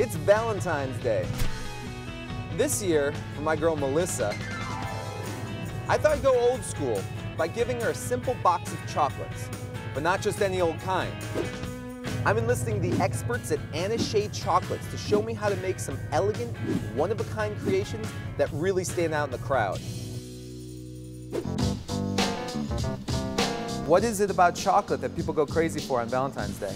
It's Valentine's Day. This year, for my girl Melissa, I thought I'd go old school by giving her a simple box of chocolates, but not just any old kind. I'm enlisting the experts at Anna Shea Chocolates to show me how to make some elegant, one-of-a-kind creations that really stand out in the crowd. What is it about chocolate that people go crazy for on Valentine's Day?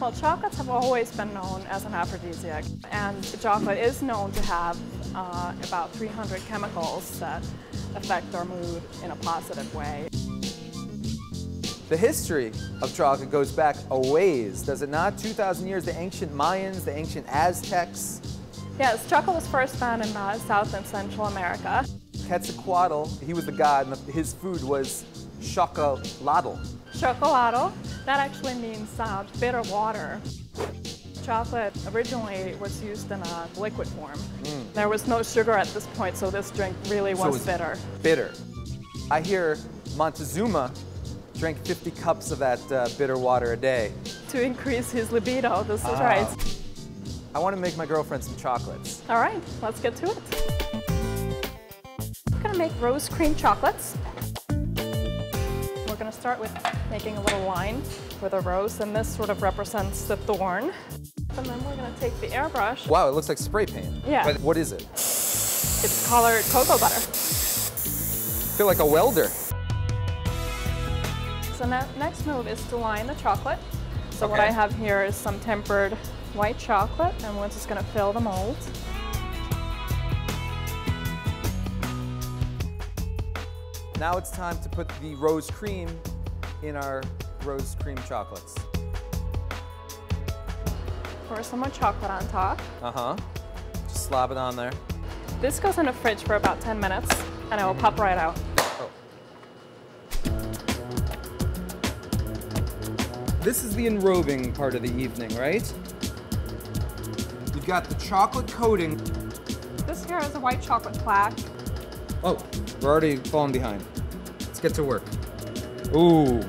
Well, chocolates have always been known as an aphrodisiac, and chocolate is known to have uh, about 300 chemicals that affect our mood in a positive way. The history of chocolate goes back a ways, does it not? 2,000 years, the ancient Mayans, the ancient Aztecs. Yes, chocolate was first found in uh, South and Central America. Quetzalcoatl, he was the god, and his food was chocolatl. Chocolado, that actually means uh, bitter water. Chocolate originally was used in a liquid form. Mm. There was no sugar at this point, so this drink really was so bitter. Bitter. I hear Montezuma drank 50 cups of that uh, bitter water a day. To increase his libido, this is ah. right. I want to make my girlfriend some chocolates. All right, let's get to it. I'm gonna make rose cream chocolates. We're gonna start with making a little line for the rose, and this sort of represents the thorn. And then we're gonna take the airbrush. Wow, it looks like spray paint. Yeah. But what is it? It's colored cocoa butter. I feel like a welder. So now, next move is to line the chocolate. So okay. what I have here is some tempered white chocolate, and we're just gonna fill the mold. Now it's time to put the rose cream in our rose cream chocolates. Pour some more chocolate on top. Uh-huh. Just slob it on there. This goes in the fridge for about 10 minutes, and it will pop right out. This is the enrobing part of the evening, right? You've got the chocolate coating. This here is a white chocolate plaque. Oh, we're already falling behind. Let's get to work. Ooh.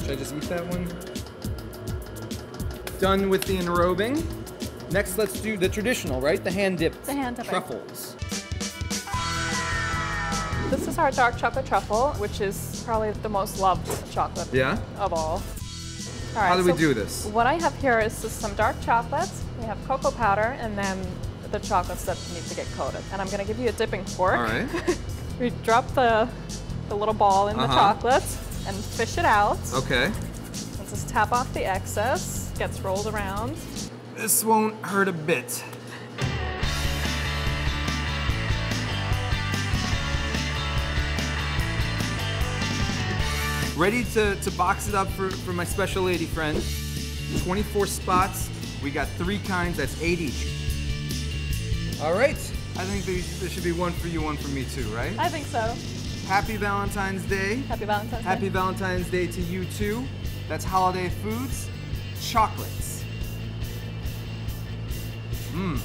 Should I just eat that one? Done with the enrobing. Next, let's do the traditional, right? The hand dipped the hand truffles. This is our dark chocolate truffle, which is probably the most loved chocolate yeah? of all. All right, How do so we do this? What I have here is just some dark chocolates. We have cocoa powder and then the chocolates that need to get coated. And I'm going to give you a dipping fork. All right. we drop the, the little ball in uh -huh. the uh-huh. chocolates and fish it out. Okay. And just tap off the excess. Gets rolled around. This won't hurt a bit. Ready to, to box it up for, for my special lady friend. 24 spots. We got three kinds, that's eight each. All right. I think there should be one for you, one for me too, right? I think so. Happy Valentine's Day. Happy Valentine's Happy Day. Valentine's Day to you too. That's holiday foods, chocolates. Mmm.